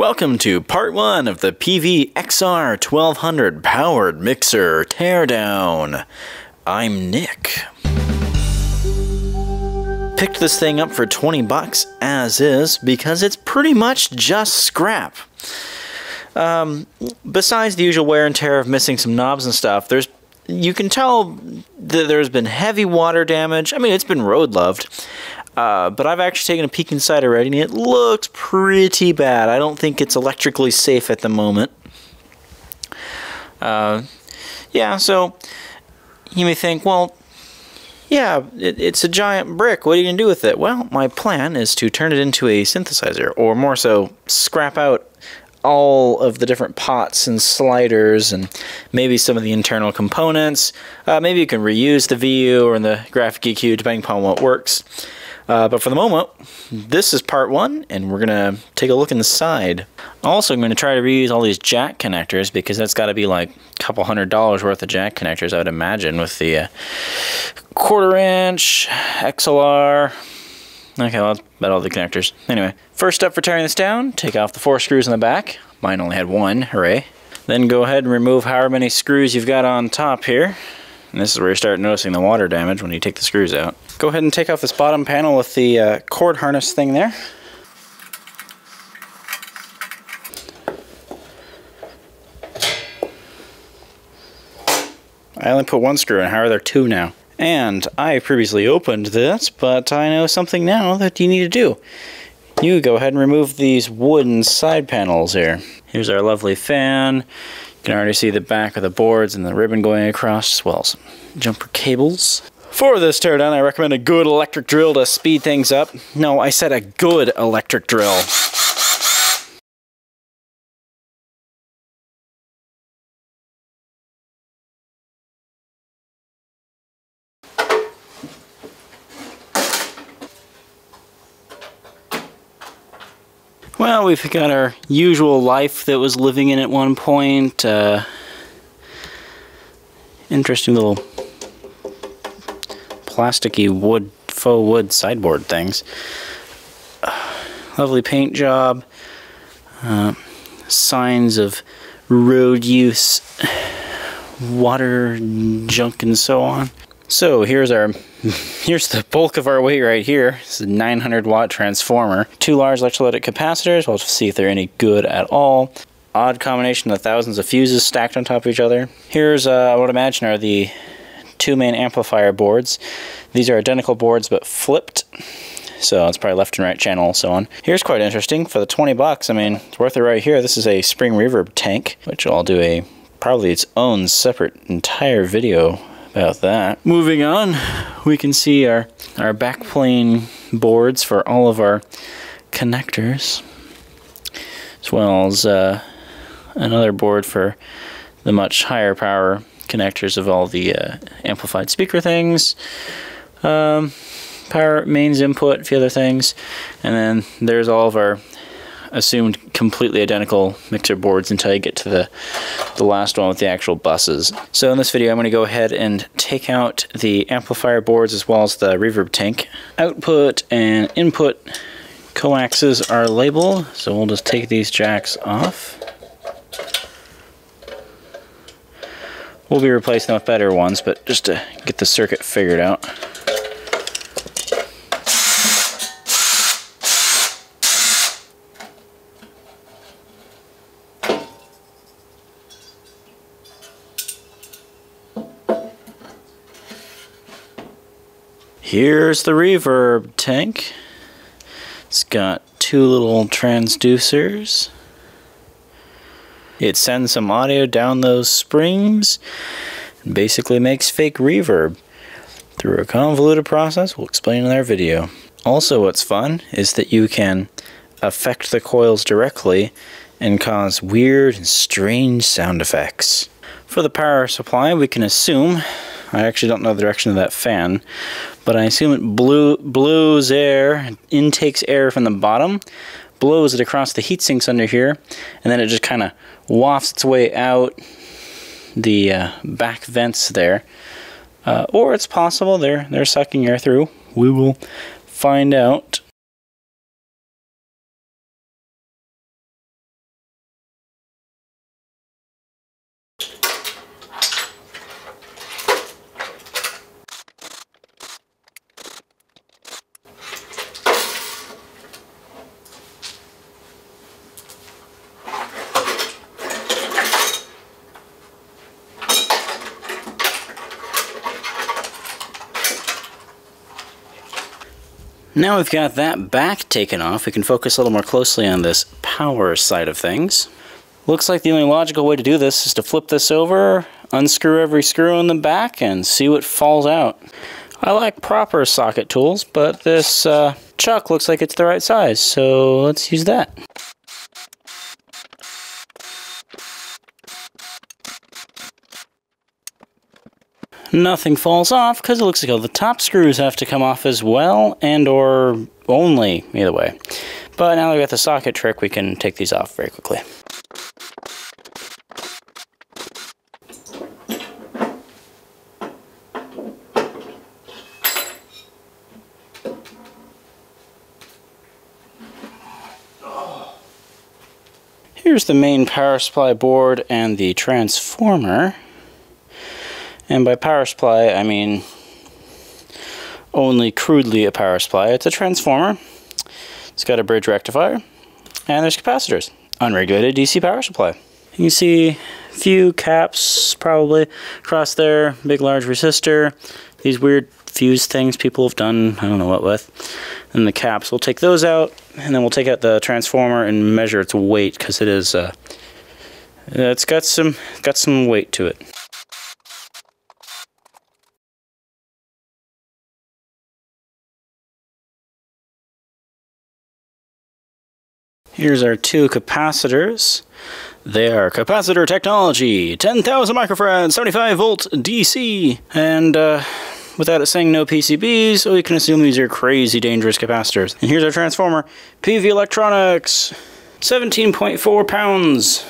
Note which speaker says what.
Speaker 1: Welcome to part one of the Peavey XR 1200 powered mixer teardown. I'm Nick. Picked this thing up for 20 bucks as is because it's pretty much just scrap. Um, besides the usual wear and tear of missing some knobs and stuff, there's you can tell that there's been heavy water damage. I mean, it's been road loved. Uh, but I've actually taken a peek inside already, and it looks pretty bad. I don't think it's electrically safe at the moment. Uh, yeah, so you may think, well, yeah, it, it's a giant brick. What are you going to do with it? Well, my plan is to turn it into a synthesizer, or more so, scrap out all of the different pots and sliders and maybe some of the internal components. Uh, maybe you can reuse the VU or the graphic EQ depending upon what works. Uh, but for the moment, this is part one, and we're going to take a look inside. Also, I'm going to try to reuse all these jack connectors because that's got to be like a couple hundred dollars worth of jack connectors, I would imagine, with the uh, quarter inch XLR. Okay, well, about all the connectors. Anyway, first step for tearing this down, take off the four screws in the back. Mine only had one, hooray. Then go ahead and remove however many screws you've got on top here. And this is where you start noticing the water damage when you take the screws out. Go ahead and take off this bottom panel with the uh, cord harness thing there. I only put one screw in, how are there two now? And I previously opened this, but I know something now that you need to do. You go ahead and remove these wooden side panels here. Here's our lovely fan. You can already see the back of the boards and the ribbon going across, as well as jumper cables. For this teardown, I recommend a good electric drill to speed things up. No, I said a good electric drill. Well, we've got our usual life that was living in at one point. Uh, interesting little plasticky wood, faux wood sideboard things. Uh, lovely paint job. Uh, signs of road use, water junk, and so on. So here's our here's the bulk of our weight right here. This is a 900 watt transformer. Two large electrolytic capacitors. We'll see if they're any good at all. Odd combination of thousands of fuses stacked on top of each other. Here's uh, what I imagine are the two main amplifier boards. These are identical boards but flipped. So it's probably left and right channel and so on. Here's quite interesting. For the 20 bucks, I mean, it's worth it right here. This is a spring reverb tank, which I'll do a probably its own separate entire video about that. Moving on, we can see our, our backplane boards for all of our connectors, as well as uh, another board for the much higher power connectors of all the uh, amplified speaker things. Um, power mains input, a few other things, and then there's all of our assumed completely identical mixer boards until you get to the, the last one with the actual buses. So in this video I'm going to go ahead and take out the amplifier boards as well as the reverb tank. Output and input coaxes are labeled, so we'll just take these jacks off. We'll be replacing them with better ones, but just to get the circuit figured out. Here's the reverb tank. It's got two little transducers. It sends some audio down those springs and basically makes fake reverb through a convoluted process we'll explain in our video. Also what's fun is that you can affect the coils directly and cause weird and strange sound effects. For the power supply we can assume I actually don't know the direction of that fan, but I assume it blew, blows air, intakes air from the bottom, blows it across the heat sinks under here, and then it just kind of wafts its way out the uh, back vents there. Uh, or it's possible they're, they're sucking air through. We will find out. Now we've got that back taken off, we can focus a little more closely on this power side of things. Looks like the only logical way to do this is to flip this over, unscrew every screw in the back, and see what falls out. I like proper socket tools, but this uh, chuck looks like it's the right size, so let's use that. Nothing falls off because it looks like all the top screws have to come off as well and or only, either way. But now that we got the socket trick, we can take these off very quickly. Here's the main power supply board and the transformer. And by power supply, I mean only crudely a power supply. It's a transformer. It's got a bridge rectifier. And there's capacitors. Unregulated DC power supply. You can see a few caps probably across there. Big large resistor. These weird fuse things people have done, I don't know what with. And the caps, we'll take those out. And then we'll take out the transformer and measure its weight because it is, uh, it's got some, got some weight to it. Here's our two capacitors. They are capacitor technology, 10,000 microfarad, 75 volt DC, and uh, without it saying no PCBs, we can assume these are crazy dangerous capacitors. And here's our transformer, Peavey Electronics, 17.4 pounds.